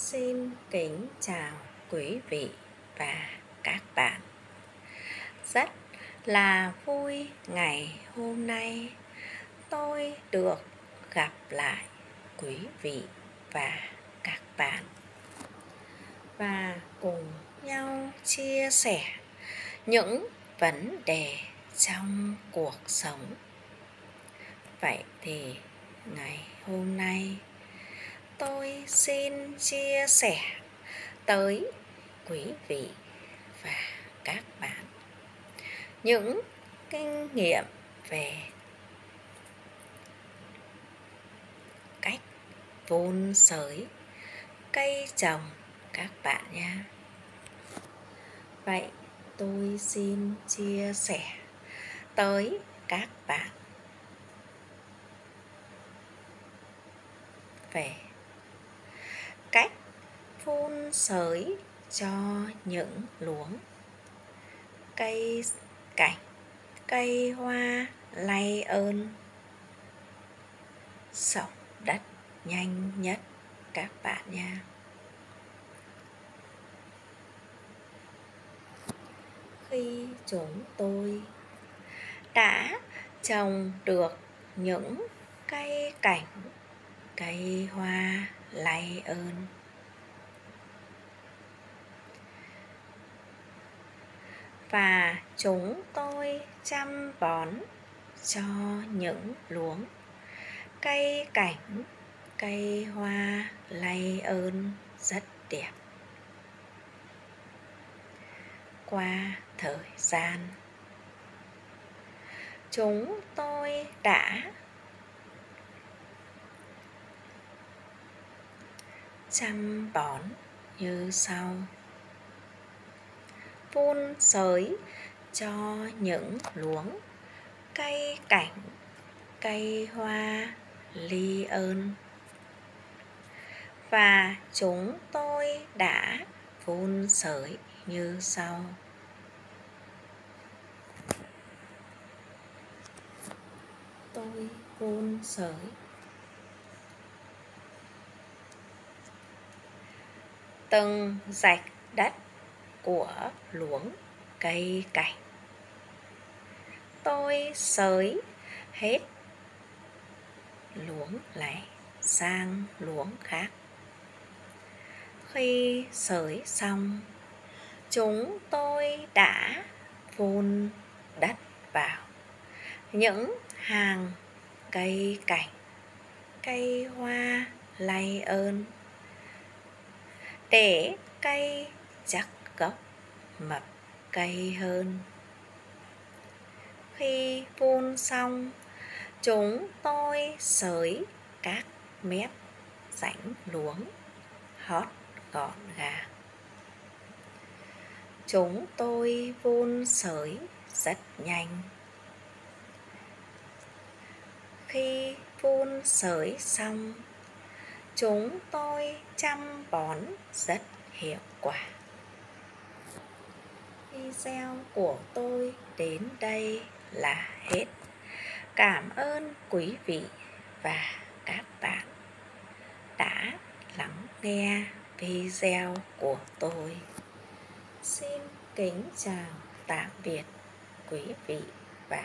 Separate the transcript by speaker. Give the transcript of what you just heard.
Speaker 1: Xin kính chào quý vị và các bạn. Rất là vui ngày hôm nay tôi được gặp lại quý vị và các bạn và cùng nhau chia sẻ những vấn đề trong cuộc sống. Vậy thì ngày hôm nay tôi xin chia sẻ tới quý vị và các bạn những kinh nghiệm về cách vun sới cây trồng các bạn nhé vậy tôi xin chia sẻ tới các bạn về cách phun sới cho những luống. Cây cảnh, cây hoa lay ơn. Sọc đất nhanh nhất các bạn nha. Khi chúng tôi đã trồng được những cây cảnh, cây hoa lay ơn. Và chúng tôi chăm bón cho những luống. Cây cảnh, cây hoa lay ơn rất đẹp. Qua thời gian, chúng tôi đã chăm bón như sau. Phun sới cho những luống, cây cảnh, cây hoa, ly ơn. Và chúng tôi đã phun sới như sau. Tôi phun sới từng rạch đất của luống cây cảnh tôi sới hết luống này sang luống khác. Khi sới xong, chúng tôi đã vun đất vào những hàng cây cảnh cây hoa lay ơn tể cây chắc gốc, mập cây hơn. Khi phun xong, chúng tôi sới các mép rãnh luống hót gọn gàng. Chúng tôi vun sới rất nhanh. Khi vun sới xong chúng tôi chăm bón rất hiệu quả. Video của tôi đến đây là hết. Cảm ơn quý vị và các bạn đã lắng nghe video của tôi. Xin kính chào tạm biệt quý vị và